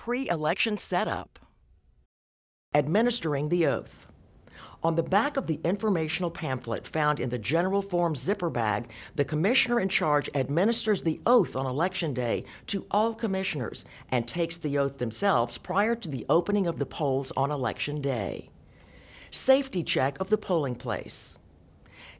pre election setup. Administering the oath. On the back of the informational pamphlet found in the general form zipper bag, the commissioner in charge administers the oath on election day to all commissioners and takes the oath themselves prior to the opening of the polls on election day. Safety check of the polling place.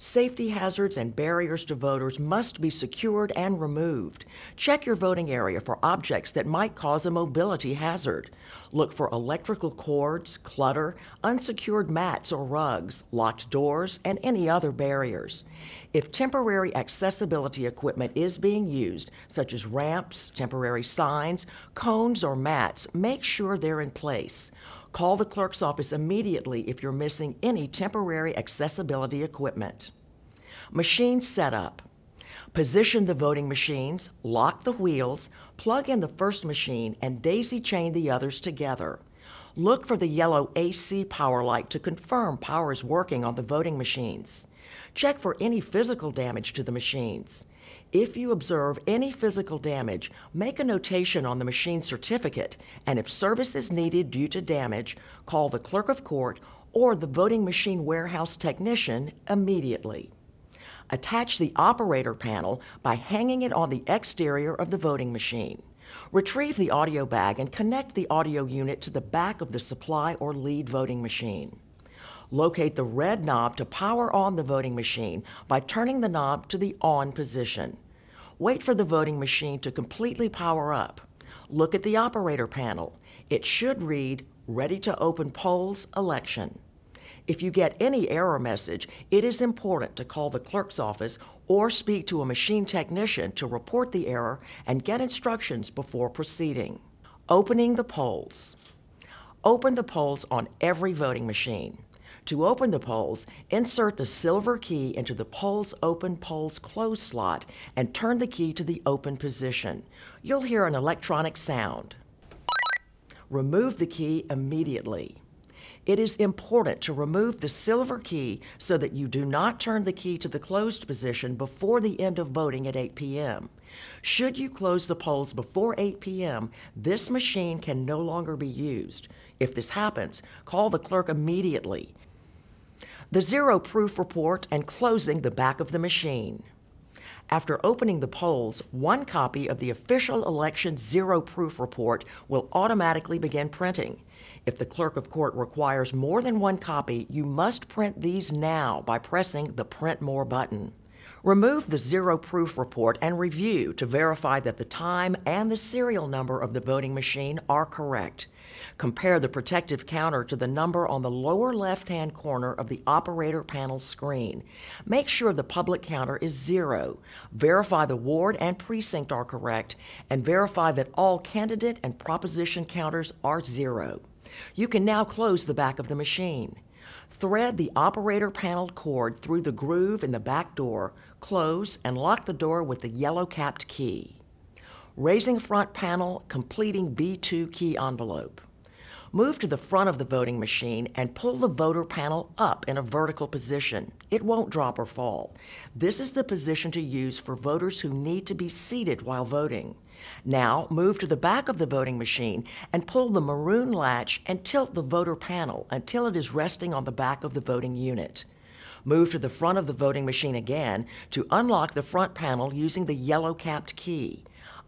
Safety hazards and barriers to voters must be secured and removed. Check your voting area for objects that might cause a mobility hazard. Look for electrical cords, clutter, unsecured mats or rugs, locked doors, and any other barriers. If temporary accessibility equipment is being used, such as ramps, temporary signs, cones, or mats, make sure they're in place. Call the clerk's office immediately if you're missing any temporary accessibility equipment. Machine setup. Position the voting machines, lock the wheels, plug in the first machine, and daisy chain the others together. Look for the yellow AC power light to confirm power is working on the voting machines. Check for any physical damage to the machines. If you observe any physical damage, make a notation on the machine certificate, and if service is needed due to damage, call the clerk of court or the voting machine warehouse technician immediately. Attach the operator panel by hanging it on the exterior of the voting machine. Retrieve the audio bag and connect the audio unit to the back of the supply or lead voting machine. Locate the red knob to power on the voting machine by turning the knob to the on position. Wait for the voting machine to completely power up. Look at the operator panel. It should read, Ready to open polls, election. If you get any error message, it is important to call the clerk's office or speak to a machine technician to report the error and get instructions before proceeding. Opening the polls. Open the polls on every voting machine. To open the polls, insert the silver key into the polls open polls close slot and turn the key to the open position. You'll hear an electronic sound. Remove the key immediately. It is important to remove the silver key so that you do not turn the key to the closed position before the end of voting at 8 p.m. Should you close the polls before 8 p.m., this machine can no longer be used. If this happens, call the clerk immediately the zero proof report, and closing the back of the machine. After opening the polls, one copy of the official election zero proof report will automatically begin printing. If the clerk of court requires more than one copy, you must print these now by pressing the Print More button. Remove the zero proof report and review to verify that the time and the serial number of the voting machine are correct. Compare the protective counter to the number on the lower left-hand corner of the operator panel screen. Make sure the public counter is zero. Verify the ward and precinct are correct, and verify that all candidate and proposition counters are zero. You can now close the back of the machine. Thread the operator panel cord through the groove in the back door, close, and lock the door with the yellow capped key. Raising front panel, completing B2 key envelope. Move to the front of the voting machine and pull the voter panel up in a vertical position. It won't drop or fall. This is the position to use for voters who need to be seated while voting. Now, move to the back of the voting machine and pull the maroon latch and tilt the voter panel until it is resting on the back of the voting unit. Move to the front of the voting machine again to unlock the front panel using the yellow capped key.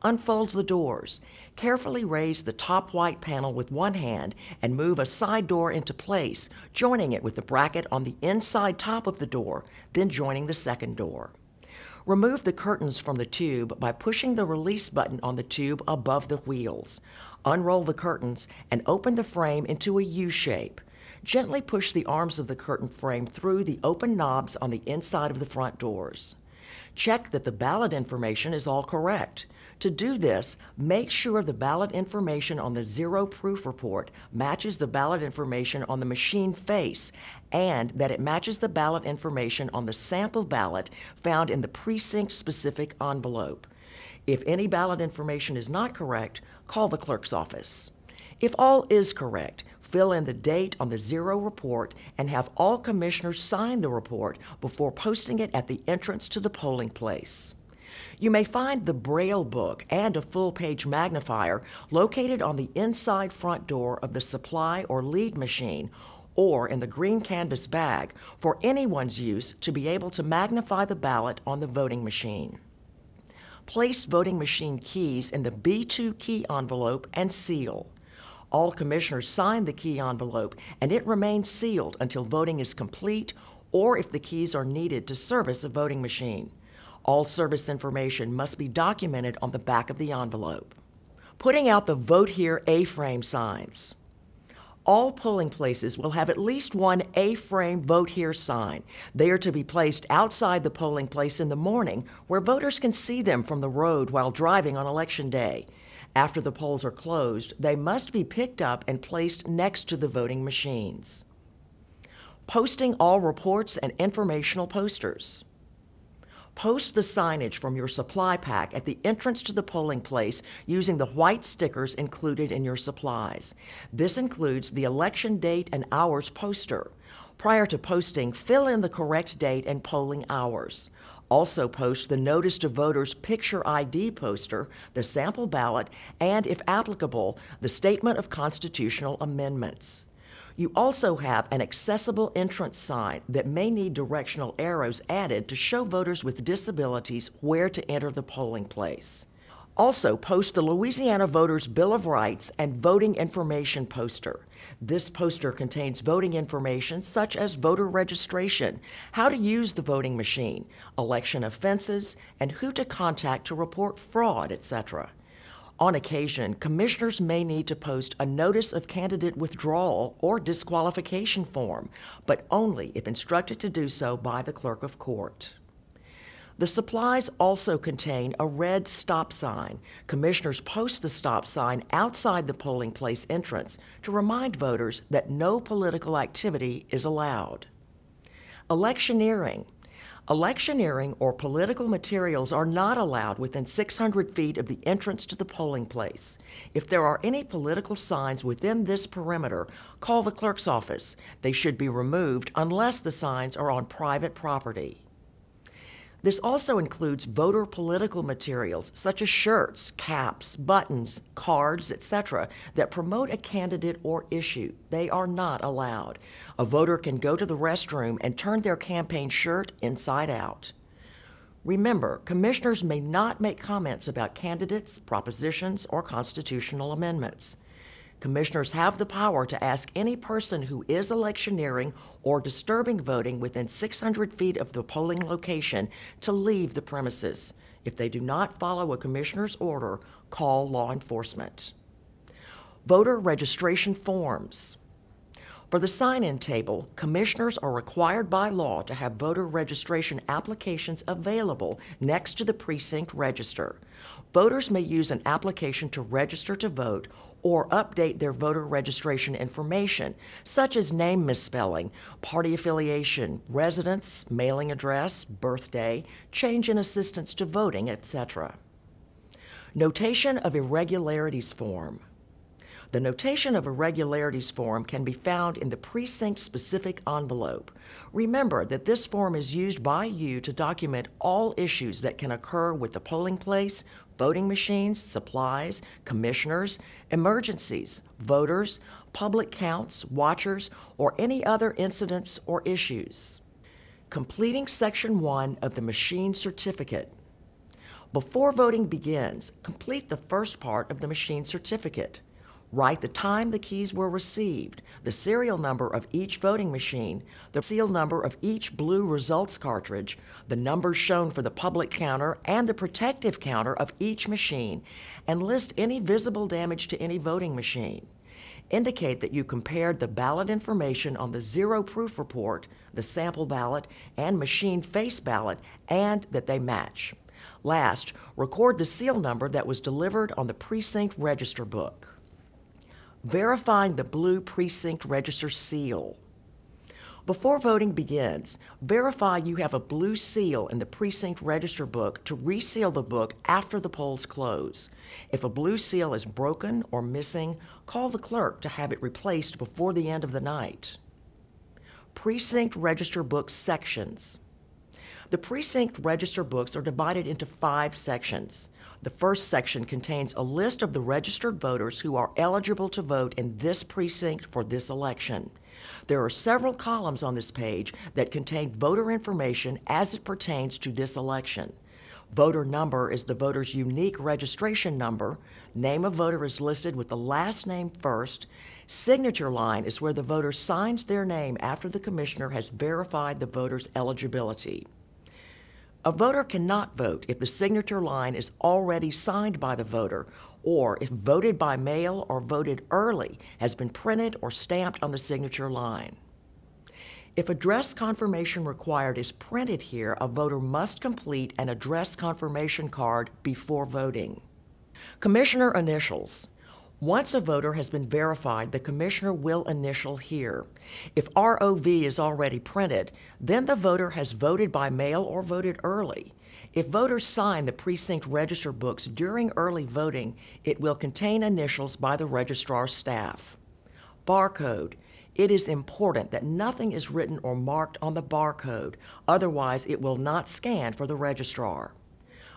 Unfold the doors. Carefully raise the top white panel with one hand and move a side door into place, joining it with the bracket on the inside top of the door, then joining the second door. Remove the curtains from the tube by pushing the release button on the tube above the wheels. Unroll the curtains and open the frame into a U shape. Gently push the arms of the curtain frame through the open knobs on the inside of the front doors. Check that the ballot information is all correct. To do this, make sure the ballot information on the zero proof report matches the ballot information on the machine face and that it matches the ballot information on the sample ballot found in the precinct specific envelope. If any ballot information is not correct, call the clerk's office. If all is correct, fill in the date on the zero report and have all commissioners sign the report before posting it at the entrance to the polling place. You may find the Braille book and a full page magnifier located on the inside front door of the supply or lead machine or in the green canvas bag for anyone's use to be able to magnify the ballot on the voting machine. Place voting machine keys in the B2 key envelope and seal. All commissioners sign the key envelope and it remains sealed until voting is complete or if the keys are needed to service a voting machine. All service information must be documented on the back of the envelope. Putting out the Vote Here A-frame signs. All polling places will have at least one A-frame Vote Here sign. They are to be placed outside the polling place in the morning where voters can see them from the road while driving on Election Day. After the polls are closed, they must be picked up and placed next to the voting machines. Posting all reports and informational posters. Post the signage from your supply pack at the entrance to the polling place using the white stickers included in your supplies. This includes the election date and hours poster. Prior to posting, fill in the correct date and polling hours. Also post the Notice to Voters Picture ID poster, the sample ballot, and, if applicable, the Statement of Constitutional Amendments. You also have an accessible entrance sign that may need directional arrows added to show voters with disabilities where to enter the polling place. Also, post the Louisiana Voters Bill of Rights and voting information poster. This poster contains voting information such as voter registration, how to use the voting machine, election offenses, and who to contact to report fraud, etc. On occasion, commissioners may need to post a notice of candidate withdrawal or disqualification form, but only if instructed to do so by the clerk of court. The supplies also contain a red stop sign. Commissioners post the stop sign outside the polling place entrance to remind voters that no political activity is allowed. Electioneering. Electioneering or political materials are not allowed within 600 feet of the entrance to the polling place. If there are any political signs within this perimeter, call the clerk's office. They should be removed unless the signs are on private property. This also includes voter political materials such as shirts, caps, buttons, cards, etc., that promote a candidate or issue. They are not allowed. A voter can go to the restroom and turn their campaign shirt inside out. Remember, commissioners may not make comments about candidates, propositions, or constitutional amendments. Commissioners have the power to ask any person who is electioneering or disturbing voting within 600 feet of the polling location to leave the premises. If they do not follow a commissioner's order, call law enforcement. Voter registration forms. For the sign-in table, commissioners are required by law to have voter registration applications available next to the precinct register. Voters may use an application to register to vote or update their voter registration information, such as name misspelling, party affiliation, residence, mailing address, birthday, change in assistance to voting, etc. Notation of Irregularities Form. The notation of irregularities form can be found in the precinct-specific envelope. Remember that this form is used by you to document all issues that can occur with the polling place, voting machines, supplies, commissioners, emergencies, voters, public counts, watchers, or any other incidents or issues. Completing Section 1 of the Machine Certificate. Before voting begins, complete the first part of the machine certificate. Write the time the keys were received, the serial number of each voting machine, the seal number of each blue results cartridge, the numbers shown for the public counter and the protective counter of each machine, and list any visible damage to any voting machine. Indicate that you compared the ballot information on the zero proof report, the sample ballot, and machine face ballot, and that they match. Last, record the seal number that was delivered on the precinct register book. Verifying the blue precinct register seal. Before voting begins, verify you have a blue seal in the precinct register book to reseal the book after the polls close. If a blue seal is broken or missing, call the clerk to have it replaced before the end of the night. Precinct register book sections. The precinct register books are divided into five sections. The first section contains a list of the registered voters who are eligible to vote in this precinct for this election. There are several columns on this page that contain voter information as it pertains to this election. Voter number is the voter's unique registration number. Name of voter is listed with the last name first. Signature line is where the voter signs their name after the commissioner has verified the voter's eligibility. A voter cannot vote if the signature line is already signed by the voter or if voted by mail or voted early has been printed or stamped on the signature line. If address confirmation required is printed here, a voter must complete an address confirmation card before voting. Commissioner initials. Once a voter has been verified, the commissioner will initial here. If ROV is already printed, then the voter has voted by mail or voted early. If voters sign the precinct register books during early voting, it will contain initials by the registrar staff. Barcode. It is important that nothing is written or marked on the barcode, otherwise, it will not scan for the registrar.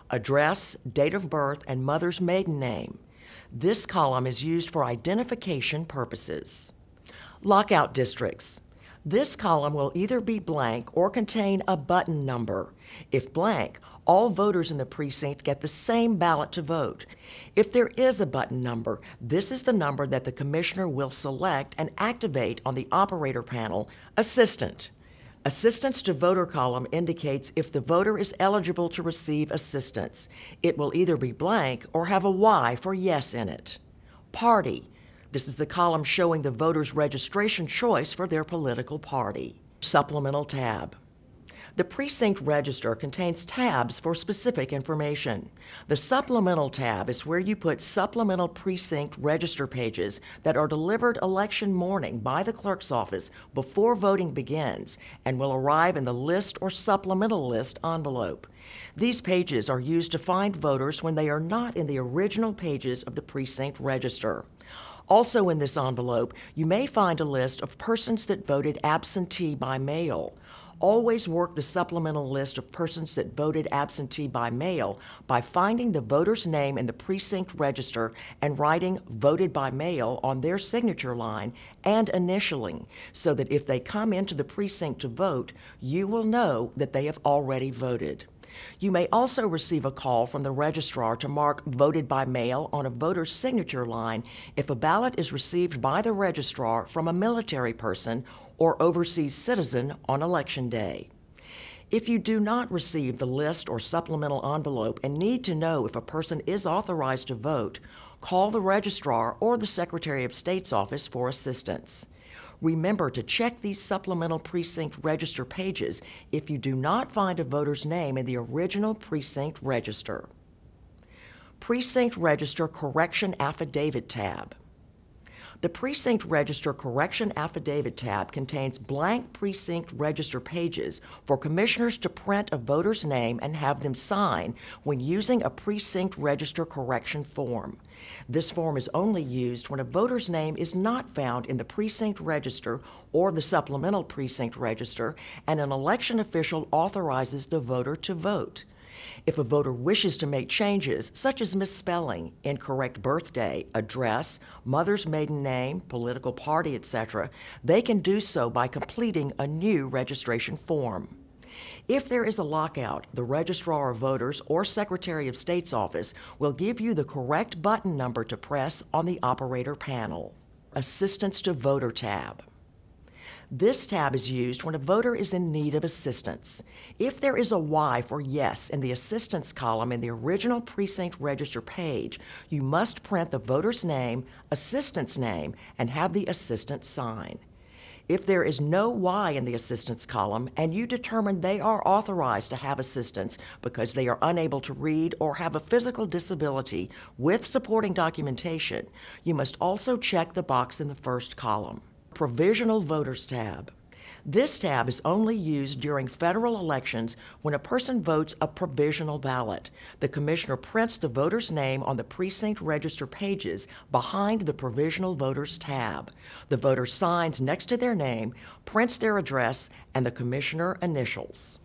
Address, date of birth, and mother's maiden name. This column is used for identification purposes. Lockout districts. This column will either be blank or contain a button number. If blank, all voters in the precinct get the same ballot to vote. If there is a button number, this is the number that the commissioner will select and activate on the operator panel, Assistant. Assistance to voter column indicates if the voter is eligible to receive assistance. It will either be blank or have a Y for yes in it. Party. This is the column showing the voter's registration choice for their political party. Supplemental tab. The precinct register contains tabs for specific information. The supplemental tab is where you put supplemental precinct register pages that are delivered election morning by the clerk's office before voting begins and will arrive in the list or supplemental list envelope. These pages are used to find voters when they are not in the original pages of the precinct register. Also in this envelope, you may find a list of persons that voted absentee by mail. Always work the supplemental list of persons that voted absentee by mail by finding the voter's name in the precinct register and writing voted by mail on their signature line and initialing so that if they come into the precinct to vote, you will know that they have already voted. You may also receive a call from the registrar to mark voted by mail on a voter's signature line if a ballot is received by the registrar from a military person or overseas citizen on Election Day. If you do not receive the list or supplemental envelope and need to know if a person is authorized to vote, call the registrar or the Secretary of State's office for assistance. Remember to check these supplemental precinct register pages if you do not find a voter's name in the original precinct register. Precinct Register Correction Affidavit tab. The Precinct Register Correction Affidavit tab contains blank precinct register pages for commissioners to print a voter's name and have them sign when using a precinct register correction form. This form is only used when a voter's name is not found in the precinct register or the supplemental precinct register and an election official authorizes the voter to vote. If a voter wishes to make changes, such as misspelling, incorrect birthday, address, mother's maiden name, political party, etc., they can do so by completing a new registration form. If there is a lockout, the Registrar of Voters or Secretary of State's office will give you the correct button number to press on the operator panel. Assistance to Voter tab. This tab is used when a voter is in need of assistance. If there is a Y for yes in the assistance column in the original precinct register page, you must print the voter's name, assistant's name, and have the assistant sign. If there is no Y in the assistance column and you determine they are authorized to have assistance because they are unable to read or have a physical disability with supporting documentation, you must also check the box in the first column. Provisional Voters tab. This tab is only used during federal elections when a person votes a provisional ballot. The commissioner prints the voter's name on the precinct register pages behind the Provisional Voters tab. The voter signs next to their name, prints their address, and the commissioner initials.